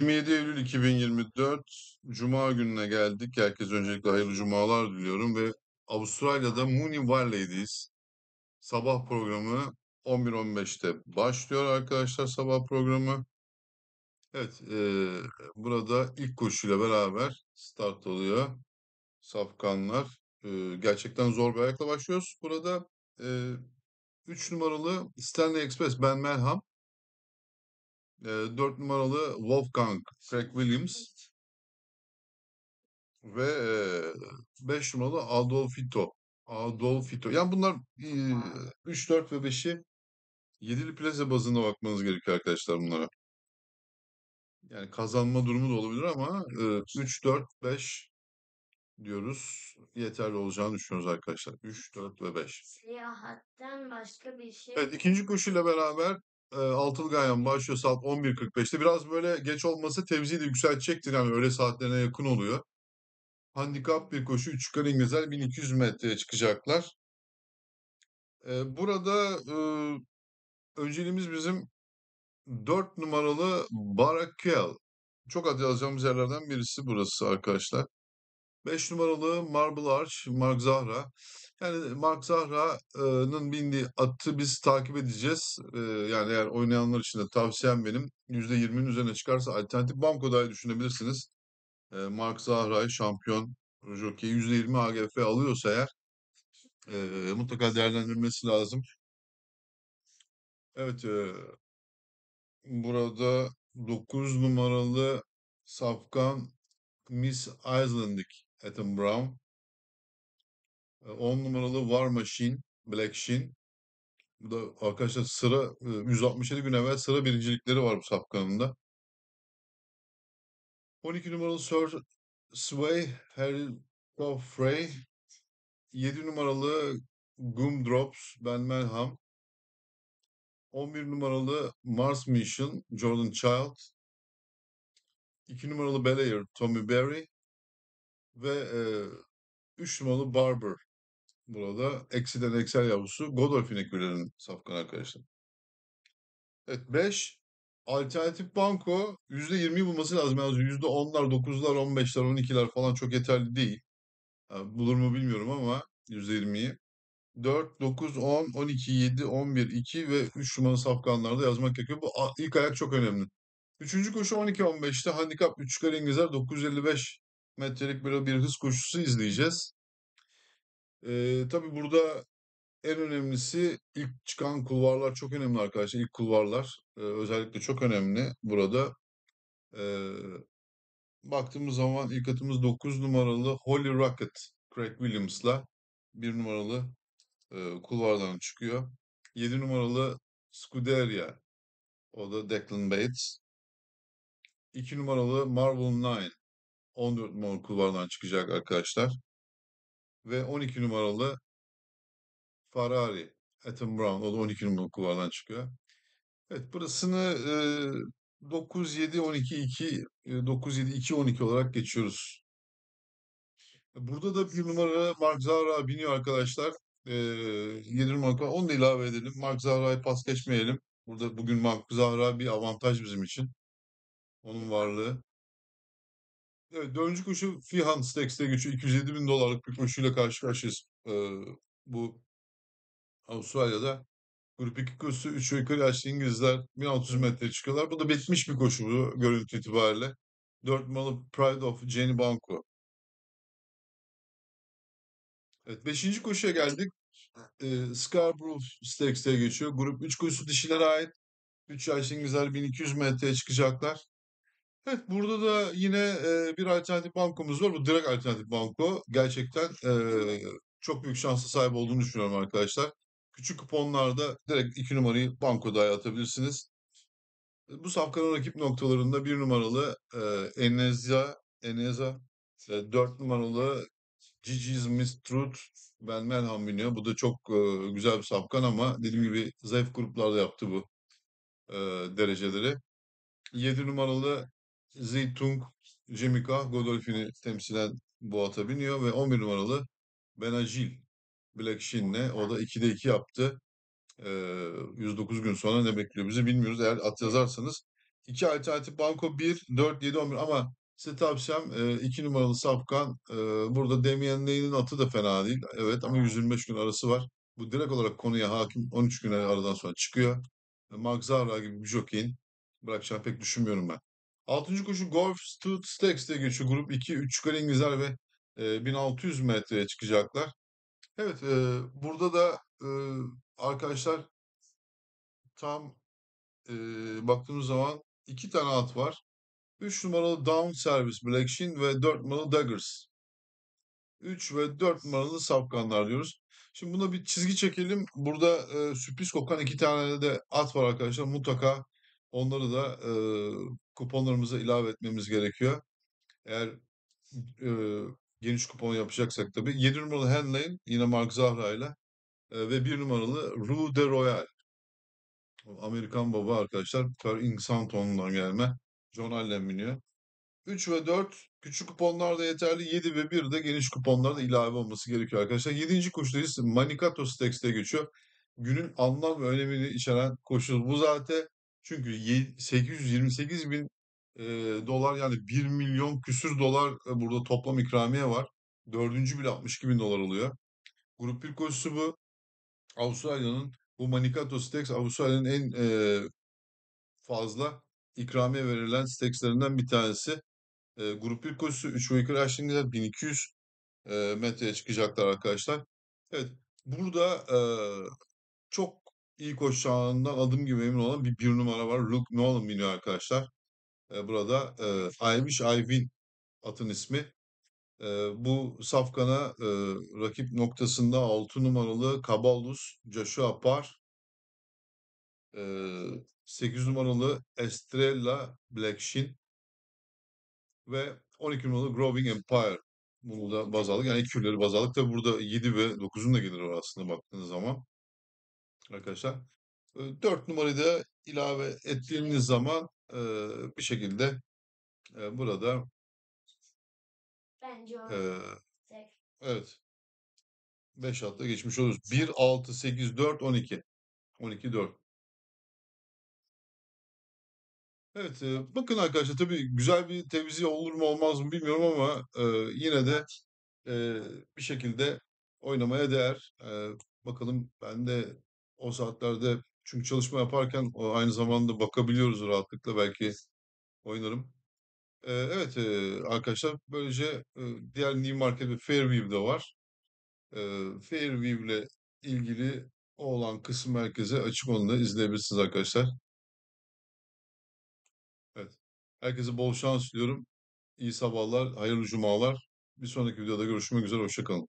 27 Eylül 2024 Cuma gününe geldik. Herkese öncelikle hayırlı cumalar diliyorum ve Avustralya'da Moonee Valley'deyiz. Sabah programı 11.15'te başlıyor arkadaşlar sabah programı. Evet, eee, burada ilk koşuyla beraber start oluyor. Safkanlar. Eee, gerçekten zor bir ayakla başlıyoruz. Burada eee 3 numaralı Stanley Express Ben Melham, eee 4 numaralı Wolfgang Craig Williams, ve eee 5 numaralı Adolfito. Adolfito. Yani bunlar eee 3, 4 ve 5'i yedili plase bazında bakmanız gerekiyor arkadaşlar bunlara. Yani kazanma durumu da olabilir ama eee 3, 4, 5 diyoruz. Yeterli olacağını düşünüyoruz arkadaşlar. 3, 4 ve 5. Seyahatten başka bir şey Evet ikinci koşuyla beraber eee Altılı Ganyan başlıyor saat 11.45'te. Biraz böyle geç olması tevziyi de yükseltecektir. Yani öğle saatlerine yakın oluyor. Handikap bir koşu. 3 yukarı İngilizler 1200 metreye çıkacaklar. Eee, burada eee önceliğimiz bizim 4 numaralı Barakel. Çok ad yazacağımız yerlerden birisi burası arkadaşlar. 5 numaralı Marble Arch, Mark Zahra. Yani Mark Zahra'nın bindiği atı biz takip edeceğiz. Eee, yani eğer oynayanlar için de tavsiyem benim. %20'nin üzerine çıkarsa alternatif banko dahi düşünebilirsiniz. Eee, Mark Zahra'yı şampiyon jockey %20 AGF alıyorsa eğer eee, mutlaka değerlendirmesi lazım. Evet, eee, burada 9 numaralı Safkan Miss Icelandic Ethan Brown. Eee, 10 numaralı War Machine Black Shin. Bu da arkadaşlar sıra eee, 167 gün evvel sıra birincilikleri var bu Safkan'ın da. 12 numaralı Sir Sway Harry Frey. 7 numaralı Gumdrops Ben Melham. 11 numaralı Mars Mission Jordan Child. 2 numaralı Belair Tommy Berry ve eee 3 numaralı Barber burada eksiden Excel yavrusu Godolphin ekürlerinin safkan arkadaşlar. Evet 5 alternatif banko %20'yi bulması lazım. Yani %10'lar, 9'lar, 15'ler, 12'ler falan çok yeterli değil. Yani bulur mu bilmiyorum ama %20'yi. 4, 9, 10, 12, 7, 11, 2 ve 3 numaralı safkanlarda yazmak gerekiyor. Bu ilk ayak çok önemli. Üçüncü koşu 12-15'te handikap 3 çıkar İngilizler 955 metrelik böyle bir hız koşusu izleyeceğiz. Ee, tabii burada en önemlisi ilk çıkan kulvarlar çok önemli arkadaşlar. İlk kulvarlar e, özellikle çok önemli burada. Ee, baktığımız zaman ilk atımız 9 numaralı Holy Rocket Craig Williams'la 1 numaralı e, kulvardan çıkıyor. 7 numaralı Scuderia o da Declan Bates. 2 numaralı Marvel 9 14 numaralı kulvardan çıkacak arkadaşlar. Ve 12 numaralı Ferrari Ethan Brown. O da 12 numaralı kulvardan çıkıyor. Evet burasını e, 9, 7, 12, 2, e, 9, 7, 2, 12 olarak geçiyoruz. Burada da bir numara Mark Zahra biniyor arkadaşlar. E, 7 numara. Onu da ilave edelim. Mark Zahra'yı pas geçmeyelim. Burada bugün Mark Zahra bir avantaj bizim için. Onun varlığı. Evet, dördüncü koşu Fihan Stakes'te geçiyor. 207 bin dolarlık bir koşuyla karşı karşıyayız. Ee, bu Avustralya'da. Grup 2 koşusu 3 yukarı yaşlı İngilizler 1600 metre çıkıyorlar. Bu da bitmiş bir koşu bu görüntü itibariyle. 4 numaralı Pride of Jenny Banco. Evet, 5. koşuya geldik. Ee, Scarborough Stakes'te geçiyor. Grup 3 koşusu dişilere ait. 3 yaşlı İngilizler 1200 metreye çıkacaklar. Evet burada da yine e, bir alternatif bankomuz var. Bu direkt alternatif banko. Gerçekten e, çok büyük şansa sahip olduğunu düşünüyorum arkadaşlar. Küçük kuponlarda direkt iki numarayı banko dahi atabilirsiniz. Bu safkanın rakip noktalarında bir numaralı e, Eneza, Eneza, e, dört numaralı Gigi's Miss Ben Melham biniyor. Bu da çok e, güzel bir safkan ama dediğim gibi zayıf gruplarda yaptı bu e, dereceleri. 7 numaralı Zeytung Cemika Godolphin'i temsilen bu ata biniyor ve 11 numaralı Benacil Black Shin'le o da 2'de 2 yaptı. Ee, 109 gün sonra ne bekliyor bizi bilmiyoruz. Eğer at yazarsanız iki alternatif banko 1, 4, 7, 11 ama size tavsiyem e, 2 numaralı Safkan. E, burada Damian Lane'in atı da fena değil. Evet ama Evet. 125 gün arası var. Bu direkt olarak konuya hakim 13 gün aradan sonra çıkıyor. E, Mark Zahra gibi bir jockey'in bırakacağını pek düşünmüyorum ben. Altıncı koşu Golf Stud Stakes diye geçiyor. Grup 2, 3 çıkan İngilizler ve e, 1600 metreye çıkacaklar. Evet, e, burada da e, arkadaşlar tam e, baktığımız zaman iki tane at var. 3 numaralı Down Service Black Shin ve 4 numaralı Daggers. 3 ve 4 numaralı safkanlar diyoruz. Şimdi buna bir çizgi çekelim. Burada e, sürpriz kokan iki tane de at var arkadaşlar. Mutlaka onları da e, kuponlarımıza ilave etmemiz gerekiyor. Eğer e, geniş kupon yapacaksak tabii. 7 numaralı Henley yine Mark Zahra ile e, ve 1 numaralı Rue de Royal. Amerikan baba arkadaşlar. Per Insanton'dan gelme. John Allen biniyor. 3 ve 4 küçük kuponlar da yeterli. 7 ve 1 de geniş kuponlar da ilave olması gerekiyor arkadaşlar. 7. koşudayız. Manicato Stakes'te geçiyor. Günün anlam ve önemini içeren koşu bu zaten. Çünkü ye- 828 bin e, dolar yani 1 milyon küsür dolar e, burada toplam ikramiye var. Dördüncü bile 62 bin dolar oluyor. Grup 1 koşusu bu. Avustralya'nın bu Manicato Stakes Avustralya'nın en e, fazla ikramiye verilen stakes'lerinden bir tanesi. E, grup 1 koşusu 3 ve yukarı yaşlı 1200 e, metreye çıkacaklar arkadaşlar. Evet burada e, çok iyi koşacağından adım gibi emin olan bir bir numara var. Luke Nolan biniyor arkadaşlar. E, burada e, I Wish atın ismi. E, bu safkana e, rakip noktasında 6 numaralı Kabaldus Joshua Parr e, 8 numaralı Estrella Black Shin ve 12 numaralı Growing Empire. Bunu da baz aldık. Yani iki türleri baz aldık. Tabi burada 7 ve 9'un da geliri var aslında baktığınız zaman. Arkadaşlar. 4 numarayı da ilave ettiğiniz zaman e, bir şekilde e, burada Bence e, tek. evet 5 hatta geçmiş oluruz. 1, 6, 8, 4, 12. 12, 4. Evet, e, bakın arkadaşlar tabii güzel bir tevzi olur mu olmaz mı bilmiyorum ama e, yine de e, bir şekilde oynamaya değer. E, bakalım ben de o saatlerde çünkü çalışma yaparken aynı zamanda bakabiliyoruz rahatlıkla belki oynarım. E, evet e, arkadaşlar böylece e, diğer New Market ve Fairview de var. E, Fairview ile ilgili olan kısım herkese açık onu da izleyebilirsiniz arkadaşlar. Evet. Herkese bol şans diliyorum. İyi sabahlar, hayırlı cumalar. Bir sonraki videoda görüşmek üzere. Hoşça kalın.